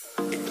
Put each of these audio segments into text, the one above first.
It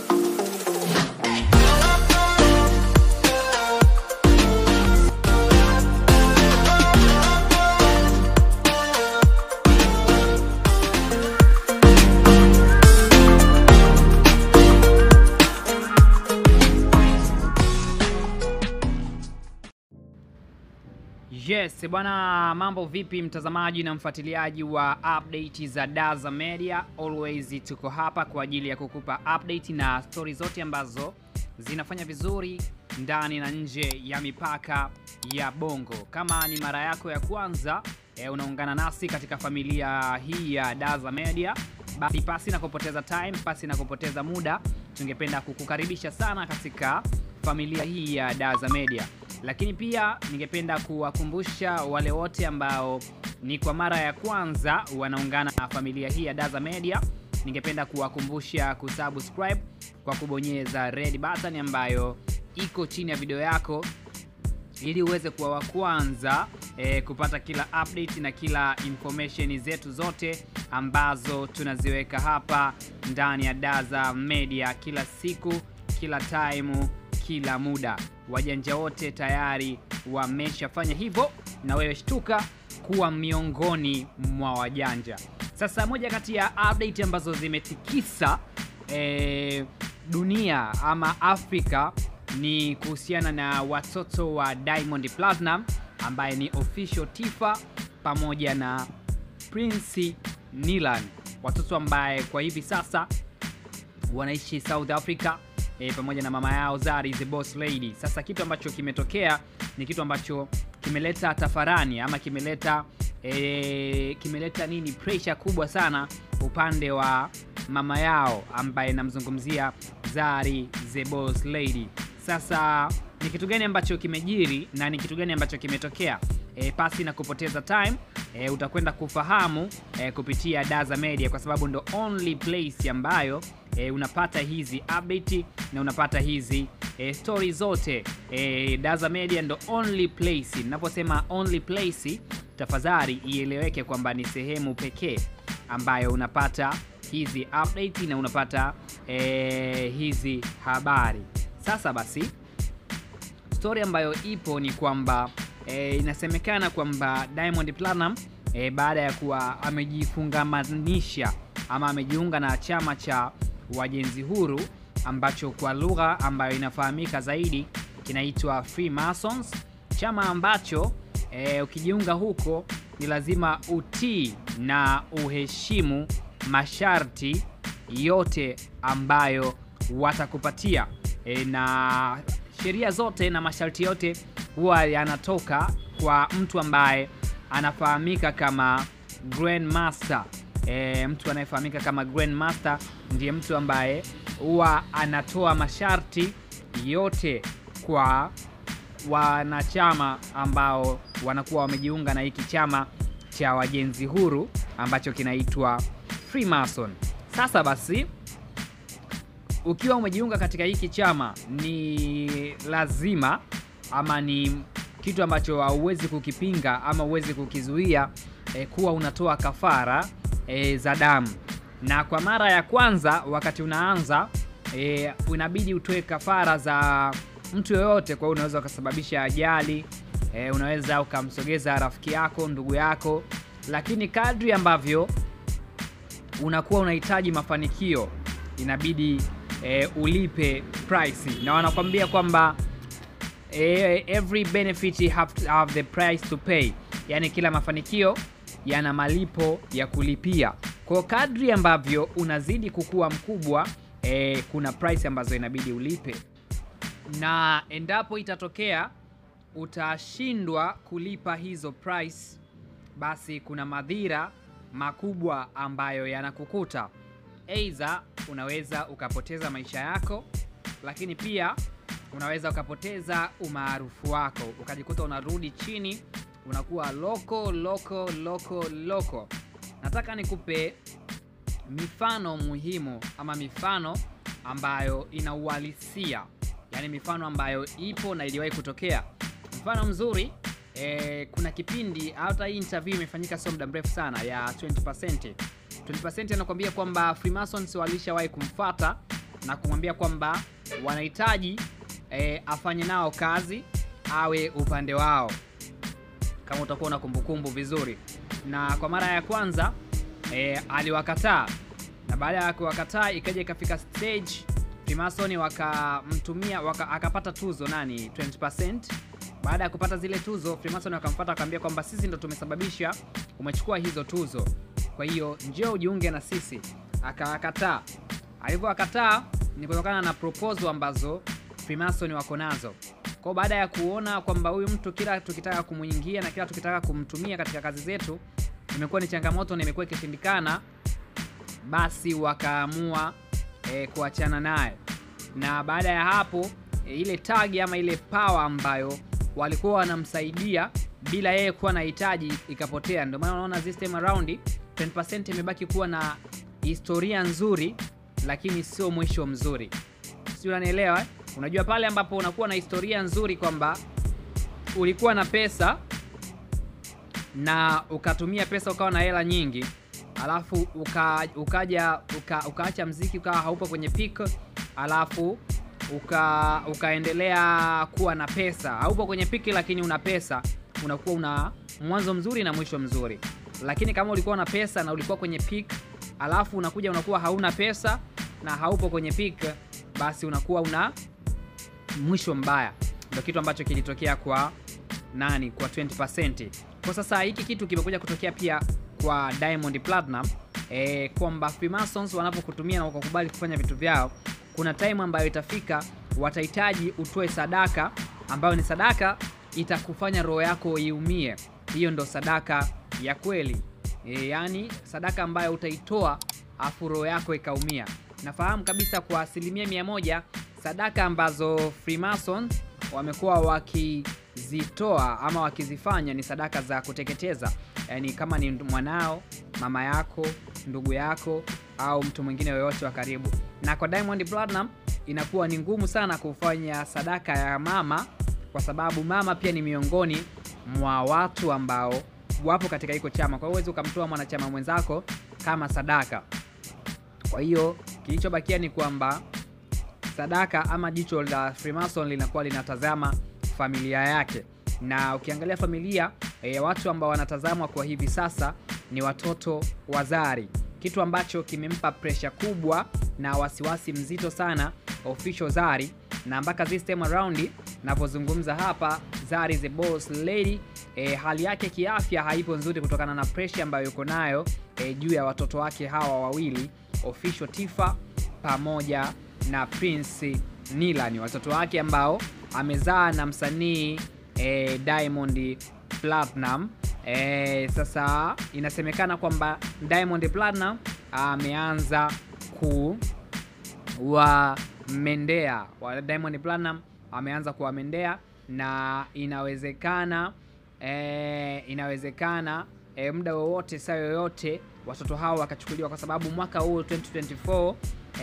Yes, bwana mambo vipi mtazamaji na mfuatiliaji wa update za Daza Media. Always tuko hapa kwa ajili ya kukupa update na stori zote ambazo zinafanya vizuri ndani na nje ya mipaka ya Bongo. Kama ni mara yako ya kwanza e, unaungana nasi katika familia hii ya Daza Media, basi pasi na kupoteza time, pasi na kupoteza muda, tungependa kukukaribisha sana katika familia hii ya Daza Media lakini pia ningependa kuwakumbusha wale wote ambao ni kwa mara ya kwanza wanaungana na familia hii ya Daza Media, ningependa kuwakumbusha kusubscribe kwa kubonyeza red button ambayo iko chini ya video yako ili uweze kuwa wa kwanza e, kupata kila update na kila information zetu zote ambazo tunaziweka hapa ndani ya Daza Media kila siku, kila time kila muda. Wajanja wote tayari wameshafanya hivyo, na wewe shtuka kuwa miongoni mwa wajanja. Sasa moja kati ya update ambazo zimetikisa e, dunia ama Afrika ni kuhusiana na watoto wa Diamond Platinum ambaye ni official Tifa pamoja na Prince Nilan, watoto ambaye kwa hivi sasa wanaishi South Africa e, pamoja na mama yao Zari the Boss Lady. Sasa kitu ambacho kimetokea ni kitu ambacho kimeleta tafarani ama kimeleta e, kimeleta nini pressure kubwa sana upande wa mama yao ambaye namzungumzia Zari the Boss Lady. Sasa ni kitu gani ambacho kimejiri na ni kitu gani ambacho kimetokea? E, pasi na kupoteza time e, utakwenda kufahamu e, kupitia Daza Media kwa sababu ndo only place ambayo e, unapata hizi update na unapata hizi e, story zote e, Daza Media ndo only place. Ninaposema only place, tafadhali ieleweke kwamba ni sehemu pekee ambayo unapata hizi update na unapata e, hizi habari. Sasa basi story ambayo ipo ni kwamba e, inasemekana kwamba Diamond Platinum e, baada ya kuwa amejifungamanisha ama amejiunga na chama cha wajenzi huru ambacho kwa lugha ambayo inafahamika zaidi kinaitwa Freemasons, chama ambacho e, ukijiunga huko ni lazima utii na uheshimu masharti yote ambayo watakupatia e, na sheria zote na masharti yote huwa yanatoka kwa mtu ambaye anafahamika kama Grandmaster. E, mtu anayefahamika kama Grandmaster ndiye mtu ambaye huwa anatoa masharti yote kwa wanachama ambao wanakuwa wamejiunga na hiki chama cha wajenzi huru ambacho kinaitwa Freemason. Sasa basi ukiwa umejiunga katika hiki chama ni lazima ama ni kitu ambacho hauwezi kukipinga ama huwezi kukizuia e, kuwa unatoa kafara e, za damu. Na kwa mara ya kwanza wakati unaanza e, unabidi utoe kafara za mtu yoyote. Kwa hiyo unaweza ukasababisha ajali e, unaweza ukamsogeza rafiki yako, ndugu yako, lakini kadri ambavyo unakuwa unahitaji mafanikio inabidi e, ulipe price, na wanakwambia kwamba e, every benefit have, have the price to pay, yani kila mafanikio yana malipo ya kulipia. Kwa kadri ambavyo unazidi kukua mkubwa e, kuna price ambazo inabidi ulipe, na endapo itatokea utashindwa kulipa hizo price, basi kuna madhira makubwa ambayo yanakukuta. Aidha, unaweza ukapoteza maisha yako, lakini pia unaweza ukapoteza umaarufu wako, ukajikuta unarudi chini, unakuwa loko loko loko loko. Nataka nikupe mifano muhimu ama mifano ambayo ina uhalisia, yaani mifano ambayo ipo na iliwahi kutokea. Mfano mzuri e, kuna kipindi hata hii interview imefanyika sio muda mrefu sana ya 20%. 20% anakuambia kwamba Freemasons walishawahi kumfata na kumwambia kwamba wanahitaji e, afanye nao kazi, awe upande wao, kama utakuwa na kumbukumbu vizuri. Na kwa mara ya kwanza e, aliwakataa, na baada ya kuwakataa ikaja ikafika stage Freemason wakamtumia waka, akapata tuzo nani 20%. Baada ya kupata zile tuzo, Freemason wakamfuata akamwambia kwamba sisi ndo tumesababisha umechukua hizo tuzo, kwa hiyo njoo ujiunge na sisi. Akawakataa. Alivyowakataa ni kutokana na proposal ambazo Freemason wako nazo. Kwa baada ya kuona kwamba huyu mtu kila tukitaka kumuingia na kila tukitaka kumtumia katika kazi zetu imekuwa ni changamoto na imekuwa ikishindikana, basi wakaamua e, kuachana naye. Na baada ya hapo e, ile tag ama ile power ambayo walikuwa wanamsaidia bila yeye kuwa na hitaji ikapotea. Ndio maana unaona this time around 10% imebaki kuwa na historia nzuri, lakini sio mwisho mzuri. Sio, unanielewa? Unajua pale ambapo unakuwa na historia nzuri kwamba ulikuwa na pesa na ukatumia pesa ukawa na hela nyingi, alafu uka, ukaja uka, ukaacha mziki ukawa haupo kwenye peak, alafu uka, ukaendelea kuwa na pesa, haupo kwenye peak lakini una pesa, unakuwa una mwanzo mzuri na mwisho mzuri. Lakini kama ulikuwa na pesa na ulikuwa kwenye peak, alafu unakuja unakuwa hauna pesa na haupo kwenye peak, basi unakuwa una mwisho mbaya. ndo kitu ambacho kilitokea kwa nani, kwa 20%. Kwa sasa hiki kitu kimekuja kutokea pia kwa Diamond Platinum e, kwamba Freemasons wanapokutumia na wakakubali kufanya vitu vyao, kuna time ambayo itafika watahitaji utoe sadaka ambayo ni sadaka itakufanya roho yako iumie. Hiyo ndo sadaka ya kweli e, yani sadaka ambayo utaitoa afu roho yako ikaumia. Nafahamu kabisa kwa asilimia mia moja sadaka ambazo Freemason wamekuwa wakizitoa ama wakizifanya ni sadaka za kuteketeza, yaani kama ni mwanao, mama yako, ndugu yako au mtu mwingine yoyote wa karibu. Na kwa Diamond Platinum inakuwa ni ngumu sana kufanya sadaka ya mama, kwa sababu mama pia ni miongoni mwa watu ambao wapo katika hiko chama. Kwa hiyo huwezi ukamtoa mwanachama mwenzako kama sadaka. Kwa hiyo kilichobakia ni kwamba sadaka ama jicho la Freemason linakuwa linatazama familia yake, na ukiangalia familia e, watu ambao wanatazamwa kwa hivi sasa ni watoto wa Zari, kitu ambacho kimempa presha kubwa na wasiwasi mzito sana official Zari, na mpaka this time around navyozungumza hapa, Zari the boss lady. E, hali yake kiafya haipo nzuri kutokana na presha ambayo yuko nayo e, juu ya watoto wake hawa wawili official Tifa pamoja na Prince Nila ni watoto wake ambao amezaa na msanii e, Diamond Platinum. E, sasa inasemekana kwamba Diamond Platinum ameanza kuwamendea wa Diamond Platinum ameanza kuwamendea na inawezekana e, inawezekana e, muda wowote saa yoyote watoto hao wakachukuliwa, kwa sababu mwaka huu 2024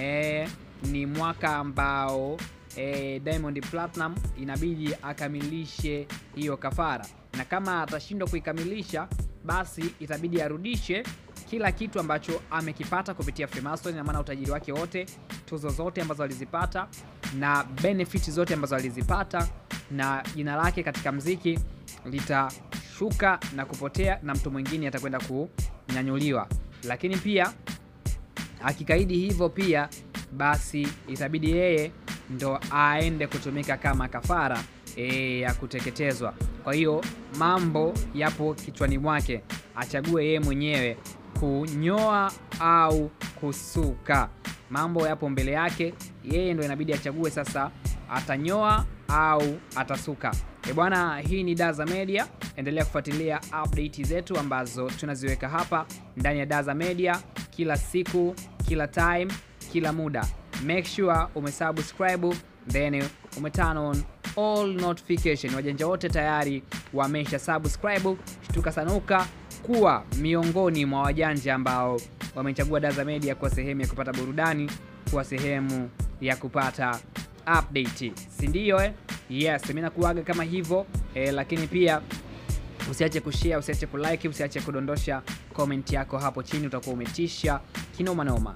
e, ni mwaka ambao e, Diamond Platinum inabidi akamilishe hiyo kafara, na kama atashindwa kuikamilisha, basi itabidi arudishe kila kitu ambacho amekipata kupitia Freemason, na maana utajiri wake wote, tuzo zote ambazo alizipata na benefit zote ambazo alizipata, na jina lake katika mziki litashuka na kupotea, na mtu mwingine atakwenda kunyanyuliwa. Lakini pia akikaidi hivyo pia basi itabidi yeye ndo aende kutumika kama kafara e, ya kuteketezwa. Kwa hiyo mambo yapo kichwani mwake, achague yeye mwenyewe kunyoa au kusuka. Mambo yapo mbele yake, yeye ndo inabidi achague sasa, atanyoa au atasuka. E bwana, hii ni Daza Media. Endelea kufuatilia update zetu ambazo tunaziweka hapa ndani ya Daza Media kila siku, kila time, kila muda. Make sure umesubscribe then umeturn on all notification. Wajanja wote tayari wamesha subscribe. Shtuka sanuka kuwa miongoni mwa wajanja ambao wamechagua Daza Media kwa sehemu ya kupata burudani, kwa sehemu ya kupata update, si ndio eh? Yes, mimi nakuaga kama hivyo eh, lakini pia usiache kushare, usiache kulike, usiache kudondosha comment yako hapo chini, utakuwa umetisha kinoma noma.